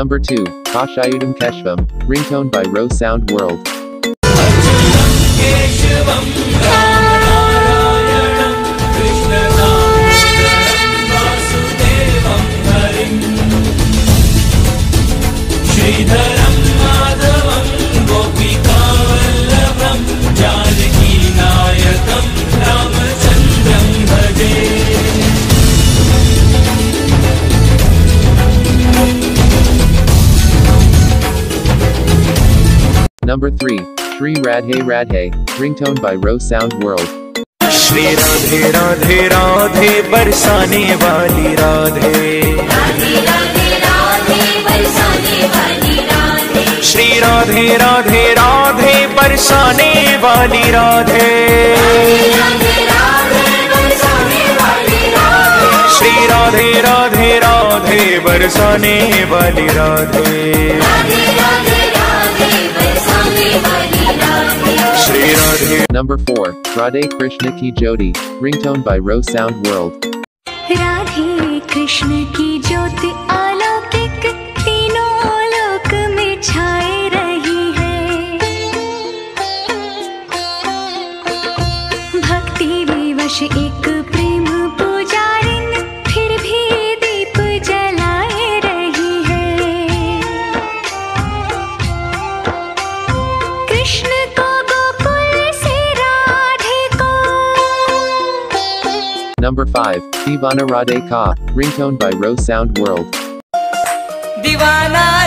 Number 2. Achyutam Keshavam. Ringtone by ROH Sound World. Number 3, Sri Radhe Radhe, ringtone by ROH Sound World. Shri Radhe Radhe Radhe, barsane wali Radhe. Radhe Radhe Radhe, barsane wali Radhe. Shri Radhe Radhe Radhe, barsane wali Radhe. Radhe Radhe Radhe, barsane wali Radhe. Number 4, Radhe Krishna Ki Jodi, ringtone by ROH Sound World. Radhe Krishna Number 5, Divana Radhe Ka, ringtone by ROH Sound World. Divana